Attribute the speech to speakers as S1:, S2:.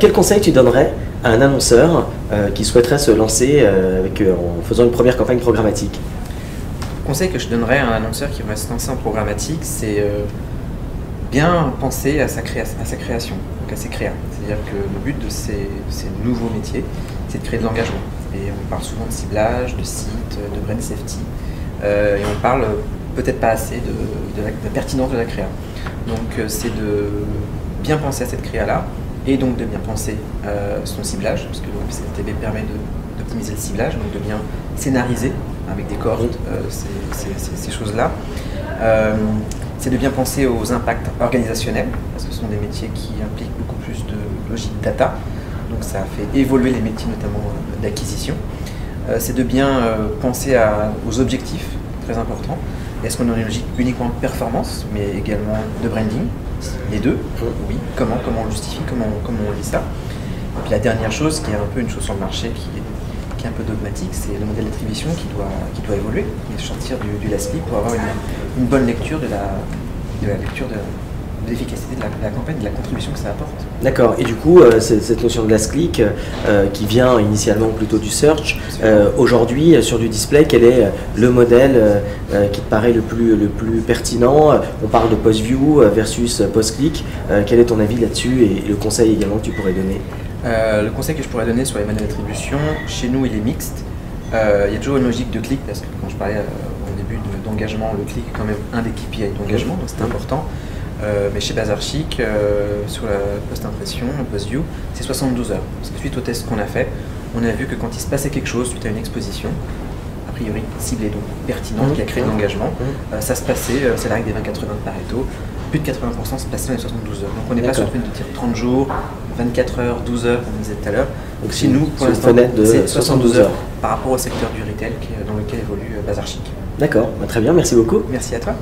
S1: Quel conseil tu donnerais à un annonceur euh, qui souhaiterait se lancer euh, euh, en faisant une première campagne programmatique?
S2: Le conseil que je donnerais à un annonceur qui va se lancer en programmatique, c'est bien penser à sa, création, donc à ses créas. C'est-à-dire que le but de ces, nouveaux métiers, c'est de créer de l'engagement. Et on parle souvent de ciblage, de site, de brand safety, et on parle peut-être pas assez de, la, de la pertinence de la créa. Donc c'est de bien penser à cette créa-là, et donc de bien penser euh, son ciblage, parce que le CLTV permet d'optimiser le ciblage, donc de bien scénariser avec des cohortes euh, ces, ces- ces- ces choses-là. Euh, c'est de bien penser aux impacts organisationnels, parce que ce sont des métiers qui impliquent beaucoup plus de logique data, donc ça fait évoluer les métiers notamment euh, d'acquisition. C'est de bien penser à- aux objectifs, très important. Est-ce qu'on est dans une logique uniquement de performance, mais également de branding Les deux, oui. Comment, comment on le justifie, comment, comment on lit ça Et puis la dernière chose, qui est un peu une chose sur le marché qui est, qui est un peu dogmatique, c'est le modèle d'attribution qui doit, qui doit évoluer et sortir du, du last click pour avoir une, une bonne lecture de la, de la lecture de l'efficacité de la, de la campagne, de la contribution que ça apporte.
S1: D'accord. Et du coup, euh, cette notion de last click, euh, qui vient initialement plutôt du search, euh, aujourd'hui sur du display, quel est le modèle qui te paraît le plus, le plus pertinent On parle de post-view versus post-click. Euh, quel est ton avis là-dessus et, le conseil également que tu pourrais donner?
S2: Euh, le conseil que je pourrais donner sur les modèles d'attribution, chez nous il est mixte. Euh, il y a toujours une logique de clic parce que quand je parlais euh, au début de- d'engagement, le clic est quand même un des KPI d'engagement, donc c'est important. Euh, mais chez Bazar Chic, euh, sur la post-impression, le post-view, c'est 72 heures. Parce que suite au test qu'on a fait, on a vu que quand il se passait quelque chose suite à une exposition, a priori ciblée, donc pertinente,
S1: Mhm.
S2: qui a créé de l'engagement,
S1: Mhm.
S2: euh, ça se passait, c'est la règle des 20-80 de Pareto, plus de 80% se passait dans les 72 heures. Donc on n'est pas sur fait de dire 30 jours, 24 heures, 12 heures, comme on disait tout à l'heure.
S1: Donc
S2: Chez nous, pour
S1: une
S2: l'instant, c'est
S1: 72
S2: 72 heures
S1: heures.
S2: par rapport au secteur du retail dans lequel évolue Bazar Chic.
S1: D'accord. Bah, très bien. Merci beaucoup.
S2: Merci à toi.